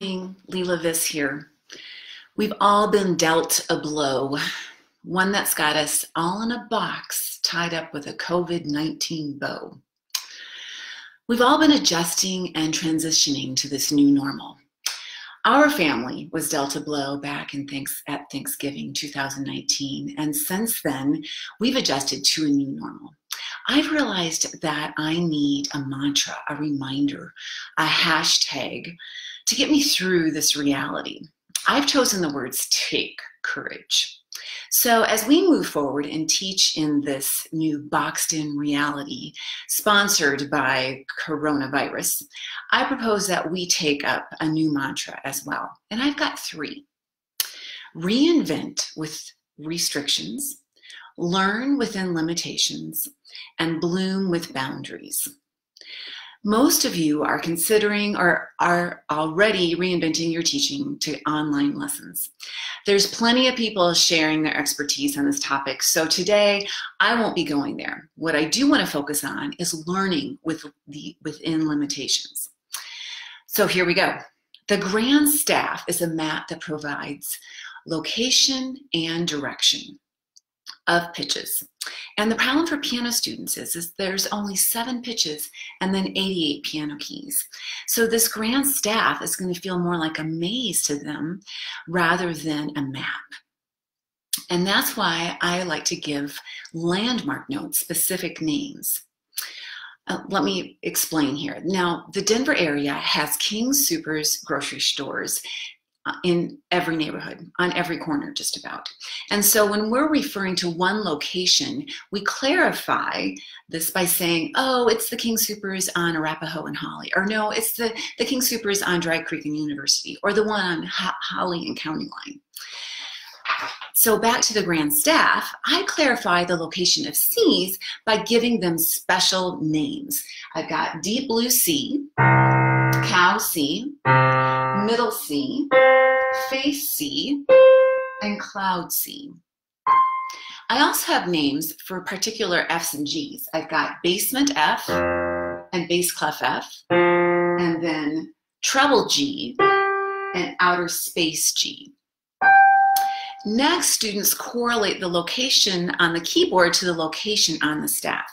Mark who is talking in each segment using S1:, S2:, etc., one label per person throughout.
S1: Leila Viss here. We've all been dealt a blow, one that's got us all in a box tied up with a COVID 19 bow. We've all been adjusting and transitioning to this new normal. Our family was dealt a blow back in thanks, at Thanksgiving 2019, and since then, we've adjusted to a new normal. I've realized that I need a mantra, a reminder, a hashtag to get me through this reality. I've chosen the words take courage. So, as we move forward and teach in this new boxed in reality sponsored by coronavirus, I propose that we take up a new mantra as well. And I've got three reinvent with restrictions, learn within limitations, and bloom with boundaries. Most of you are considering or are already reinventing your teaching to online lessons. There's plenty of people sharing their expertise on this topic, so today I won't be going there. What I do want to focus on is learning with the within limitations. So here we go. The grand staff is a map that provides location and direction of pitches. And the problem for piano students is, is there's only seven pitches and then 88 piano keys. So this grand staff is going to feel more like a maze to them rather than a map. And that's why I like to give landmark notes specific names. Uh, let me explain here. Now, the Denver area has King Soopers grocery stores Uh, in every neighborhood, on every corner, just about. And so when we're referring to one location, we clarify this by saying, oh, it's the King Soopers on Arapahoe and Holly, or no, it's the, the King Soopers on Dry Creek and University, or the one on Ho Holly and County Line. So back to the grand staff, I clarify the location of C's by giving them special names. I've got Deep Blue C, Cow C, Middle C, Face C, and Cloud C. I also have names for particular F's and G's. I've got basement F and bass clef F, and then treble G and outer space G. Next, students correlate the location on the keyboard to the location on the staff.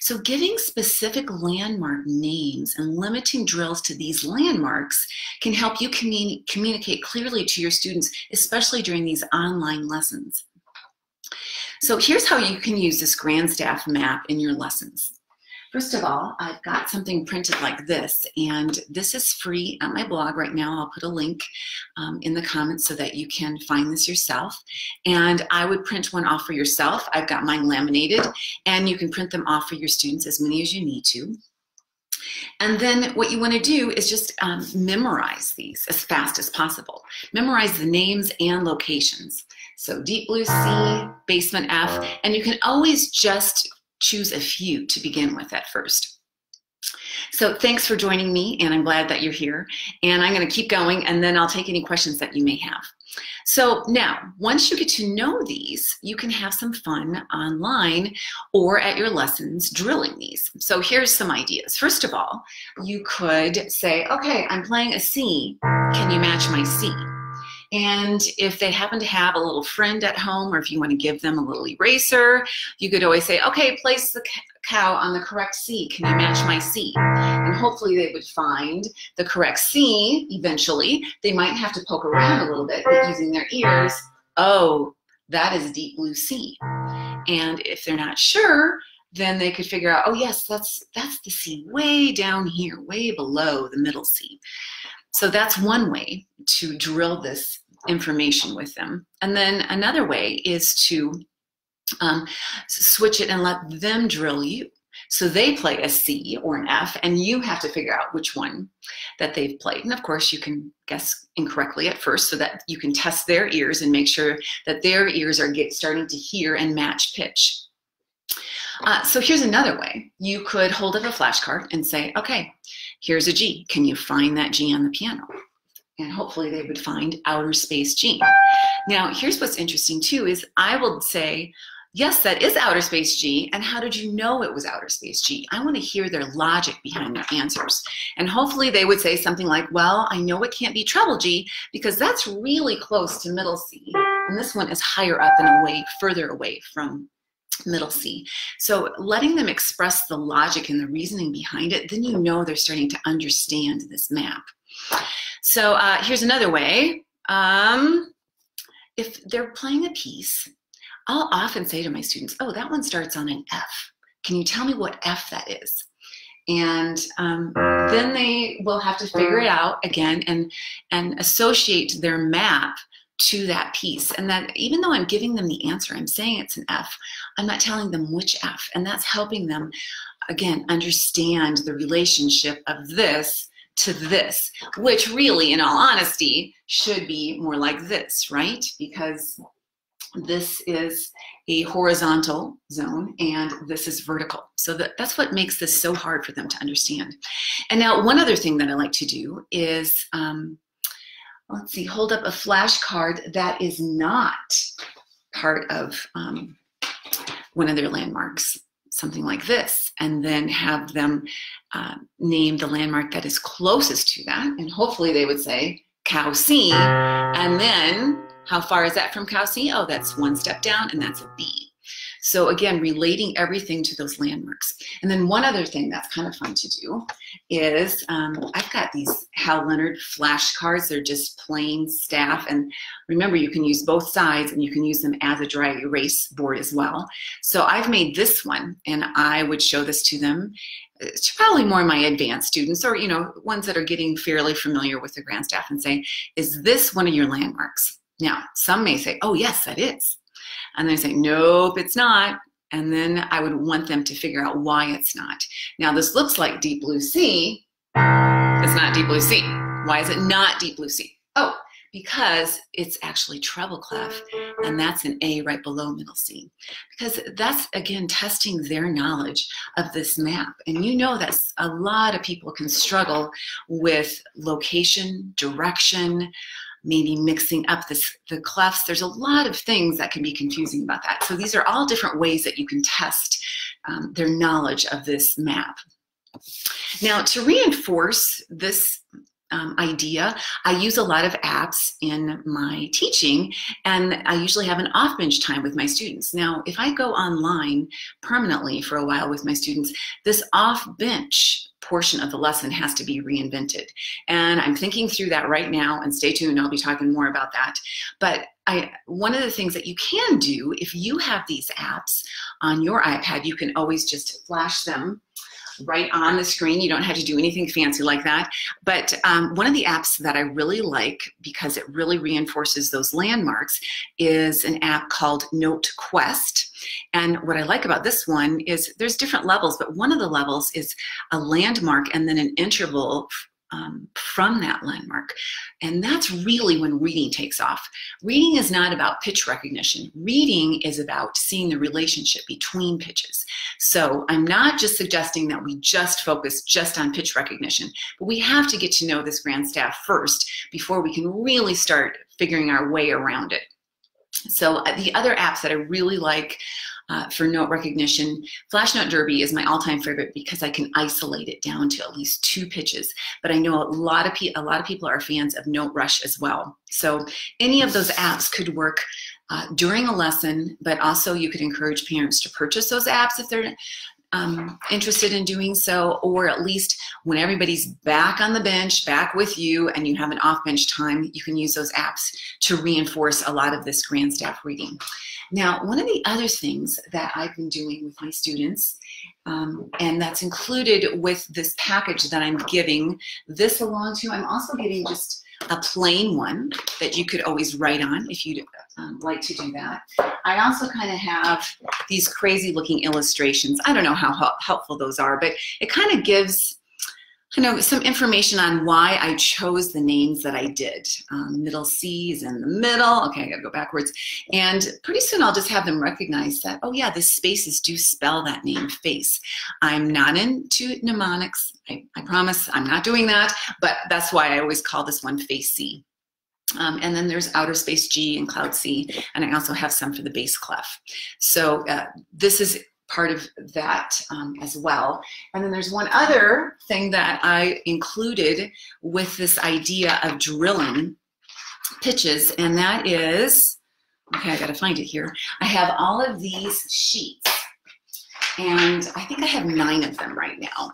S1: So giving specific landmark names and limiting drills to these landmarks can help you communi communicate clearly to your students, especially during these online lessons. So here's how you can use this Grand Staff map in your lessons. First of all, I've got something printed like this, and this is free on my blog right now. I'll put a link um, in the comments so that you can find this yourself. And I would print one off for yourself. I've got mine laminated, and you can print them off for your students, as many as you need to. And then what you want to do is just um, memorize these as fast as possible. Memorize the names and locations. So deep blue C, basement F, and you can always just choose a few to begin with at first. So thanks for joining me, and I'm glad that you're here. And I'm going to keep going, and then I'll take any questions that you may have. So now, once you get to know these, you can have some fun online or at your lessons drilling these. So here's some ideas. First of all, you could say, okay, I'm playing a C. Can you match my C? And if they happen to have a little friend at home, or if you want to give them a little eraser, you could always say, okay, place the cow on the correct C. Can you match my C? And hopefully they would find the correct C eventually. They might have to poke around a little bit, but using their ears, oh, that is deep blue C. And if they're not sure, then they could figure out, oh yes, that's that's the C way down here, way below the middle C. So that's one way to drill this information with them. And then another way is to um, switch it and let them drill you. So they play a C or an F, and you have to figure out which one that they've played. And of course, you can guess incorrectly at first so that you can test their ears and make sure that their ears are get, starting to hear and match pitch. Uh, so here's another way. You could hold up a flashcard and say, okay, here's a G. Can you find that G on the piano? And hopefully they would find outer space G. Now, here's what's interesting too is I will say, yes, that is outer space G. And how did you know it was outer space G? I want to hear their logic behind their answers. And hopefully they would say something like, well, I know it can't be treble G because that's really close to middle C. And this one is higher up and away, further away from middle C. So letting them express the logic and the reasoning behind it, then you know they're starting to understand this map. So uh, here's another way. Um, if they're playing a piece I'll often say to my students, oh, that one starts on an F. Can you tell me what F that is? And um, then they will have to figure it out again and, and associate their map to that piece. And that even though I'm giving them the answer, I'm saying it's an F, I'm not telling them which F. And that's helping them, again, understand the relationship of this to this, which really, in all honesty, should be more like this, right? Because this is a horizontal zone and this is vertical. So that, that's what makes this so hard for them to understand. And now one other thing that I like to do is, um, let's see, hold up a flashcard that is not part of um, one of their landmarks, something like this, and then have them uh, name the landmark that is closest to that. And hopefully they would say cow C, and then how far is that from cow C? Oh, that's one step down, and that's a B. So again, relating everything to those landmarks. And then one other thing that's kind of fun to do is um, I've got these Hal Leonard flashcards. They're just plain staff. And remember, you can use both sides and you can use them as a dry erase board as well. So I've made this one and I would show this to them it's probably more my advanced students or you know ones that are getting fairly familiar with the grand staff and say is this one of your landmarks now, some may say, oh, yes, that is. And they say, nope, it's not. And then I would want them to figure out why it's not. Now, this looks like deep blue C. It's not deep blue C. Why is it not deep blue C? Oh, because it's actually treble clef, and that's an A right below middle C. Because that's, again, testing their knowledge of this map. And you know that a lot of people can struggle with location, direction, maybe mixing up this, the clefs. There's a lot of things that can be confusing about that. So these are all different ways that you can test um, their knowledge of this map. Now, to reinforce this um, idea, I use a lot of apps in my teaching, and I usually have an off bench time with my students. Now, if I go online permanently for a while with my students, this off bench portion of the lesson has to be reinvented. And I'm thinking through that right now, and stay tuned, I'll be talking more about that. But I, one of the things that you can do if you have these apps on your iPad, you can always just flash them right on the screen. You don't have to do anything fancy like that. But um, one of the apps that I really like because it really reinforces those landmarks is an app called Note Quest. And what I like about this one is there's different levels, but one of the levels is a landmark and then an interval um, from that landmark. And that's really when reading takes off. Reading is not about pitch recognition. Reading is about seeing the relationship between pitches. So I'm not just suggesting that we just focus just on pitch recognition, but we have to get to know this grand staff first before we can really start figuring our way around it. So uh, the other apps that I really like uh, for note recognition. Flash Note Derby is my all-time favorite because I can isolate it down to at least two pitches. But I know a lot of a lot of people are fans of Note Rush as well. So any of those apps could work uh, during a lesson, but also you could encourage parents to purchase those apps if they're um, interested in doing so, or at least when everybody's back on the bench, back with you, and you have an off bench time, you can use those apps to reinforce a lot of this grand staff reading. Now, one of the other things that I've been doing with my students, um, and that's included with this package that I'm giving this along to, I'm also getting just a plain one that you could always write on if you'd um, like to do that. I also kind of have these crazy looking illustrations. I don't know how helpful those are, but it kind of gives you know, some information on why I chose the names that I did. Um, middle C's in the middle. Okay, I gotta go backwards. And pretty soon I'll just have them recognize that, oh yeah, the spaces do spell that name, face. I'm not into mnemonics. I, I promise I'm not doing that, but that's why I always call this one face C. Um, and then there's outer space G and cloud C, and I also have some for the bass clef. So uh, this is part of that um, as well. And then there's one other thing that I included with this idea of drilling pitches, and that is, okay, I gotta find it here. I have all of these sheets, and I think I have nine of them right now.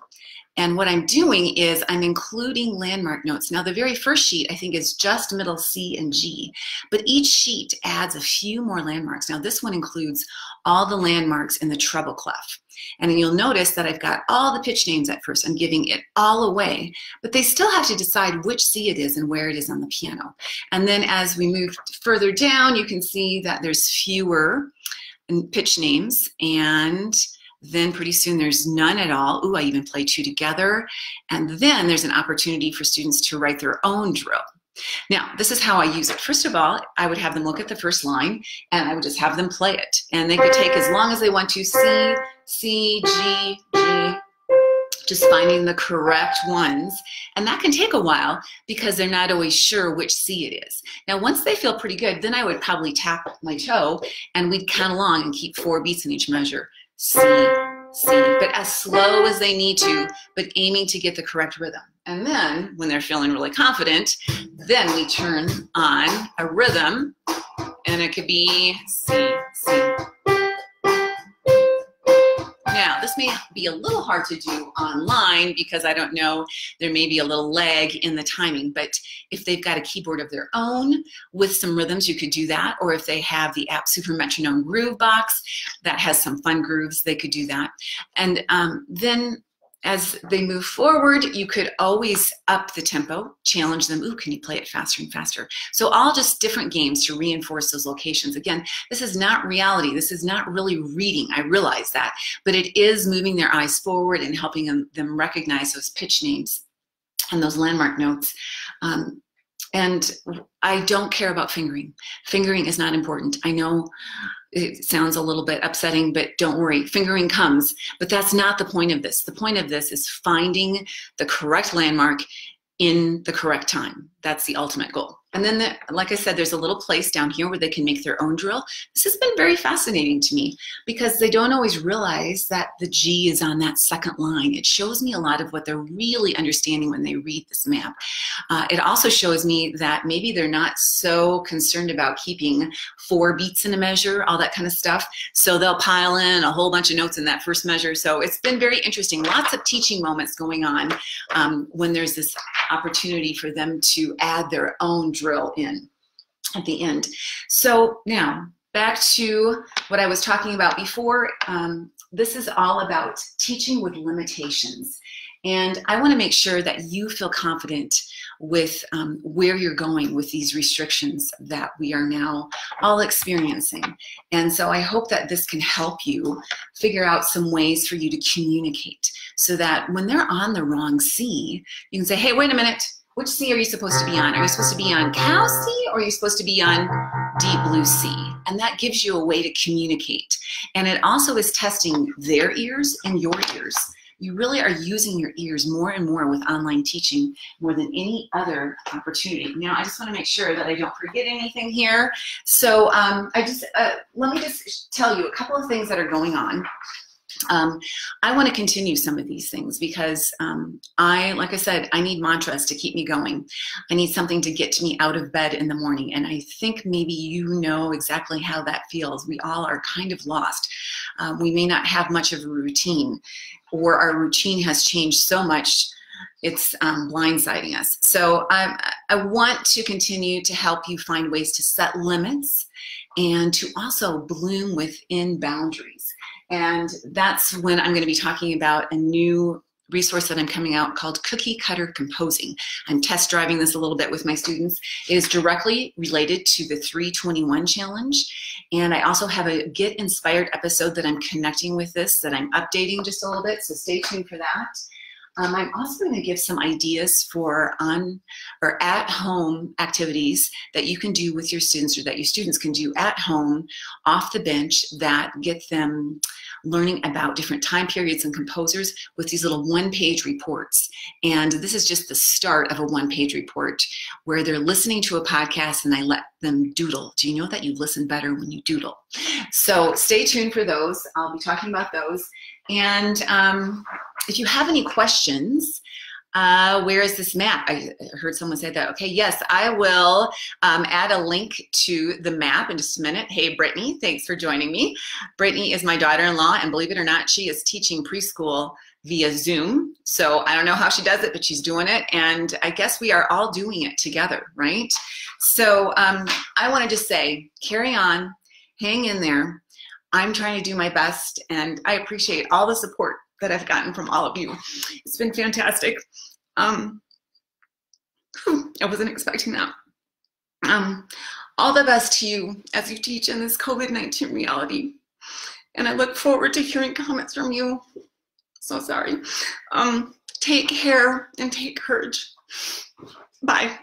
S1: And what I'm doing is I'm including landmark notes. Now, the very first sheet, I think, is just middle C and G, but each sheet adds a few more landmarks. Now, this one includes all the landmarks in the treble clef. And you'll notice that I've got all the pitch names at first. I'm giving it all away, but they still have to decide which C it is and where it is on the piano. And then as we move further down, you can see that there's fewer mm, pitch names and then pretty soon there's none at all. Ooh, I even play two together. And then there's an opportunity for students to write their own drill. Now, this is how I use it. First of all, I would have them look at the first line and I would just have them play it. And they could take as long as they want to C, C, G, G, just finding the correct ones. And that can take a while because they're not always sure which C it is. Now, once they feel pretty good, then I would probably tap my toe and we'd count along and keep four beats in each measure. C, C, but as slow as they need to, but aiming to get the correct rhythm. And then when they're feeling really confident, then we turn on a rhythm and it could be C, C, now, this may be a little hard to do online because I don't know, there may be a little lag in the timing, but if they've got a keyboard of their own with some rhythms, you could do that. Or if they have the app Super Metronome Groove Box that has some fun grooves, they could do that. And um, then as they move forward, you could always up the tempo, challenge them. Ooh, can you play it faster and faster? So all just different games to reinforce those locations. Again, this is not reality. This is not really reading. I realize that, but it is moving their eyes forward and helping them, them recognize those pitch names and those landmark notes. Um, and I don't care about fingering. Fingering is not important. I know it sounds a little bit upsetting, but don't worry, fingering comes. But that's not the point of this. The point of this is finding the correct landmark in the correct time. That's the ultimate goal. And then, the, like I said, there's a little place down here where they can make their own drill. This has been very fascinating to me because they don't always realize that the G is on that second line. It shows me a lot of what they're really understanding when they read this map. Uh, it also shows me that maybe they're not so concerned about keeping four beats in a measure, all that kind of stuff. So they'll pile in a whole bunch of notes in that first measure. So it's been very interesting. Lots of teaching moments going on um, when there's this opportunity for them to add their own drill drill in at the end. So now back to what I was talking about before. Um, this is all about teaching with limitations. And I want to make sure that you feel confident with um, where you're going with these restrictions that we are now all experiencing. And so I hope that this can help you figure out some ways for you to communicate so that when they're on the wrong C, you can say, hey, wait a minute, which C are you supposed to be on? Are you supposed to be on cow C or are you supposed to be on deep blue C? And that gives you a way to communicate. And it also is testing their ears and your ears. You really are using your ears more and more with online teaching more than any other opportunity. Now, I just want to make sure that I don't forget anything here. So um, I just, uh, let me just tell you a couple of things that are going on. Um, I want to continue some of these things because um, I, like I said, I need mantras to keep me going. I need something to get to me out of bed in the morning. And I think maybe you know exactly how that feels. We all are kind of lost. Um, we may not have much of a routine, or our routine has changed so much it's um, blindsiding us. So I want to continue to help you find ways to set limits and to also bloom within boundaries. And that's when I'm going to be talking about a new resource that I'm coming out called Cookie Cutter Composing. I'm test driving this a little bit with my students. It is directly related to the 321 challenge. And I also have a Get Inspired episode that I'm connecting with this that I'm updating just a little bit. So stay tuned for that. Um, I'm also going to give some ideas for on or at home activities that you can do with your students or that your students can do at home off the bench that get them learning about different time periods and composers with these little one page reports. And this is just the start of a one page report where they're listening to a podcast and I let them doodle. Do you know that you listen better when you doodle? So stay tuned for those. I'll be talking about those. And um, if you have any questions, uh, where is this map? I heard someone say that. Okay, yes, I will um, add a link to the map in just a minute. Hey, Brittany, thanks for joining me. Brittany is my daughter-in-law, and believe it or not, she is teaching preschool via Zoom. So I don't know how she does it, but she's doing it. And I guess we are all doing it together, right? So um, I want to just say, carry on, hang in there. I'm trying to do my best, and I appreciate all the support that I've gotten from all of you. It's been fantastic. Um, I wasn't expecting that. Um, all the best to you as you teach in this COVID-19 reality. And I look forward to hearing comments from you. So sorry. Um, take care and take courage. Bye.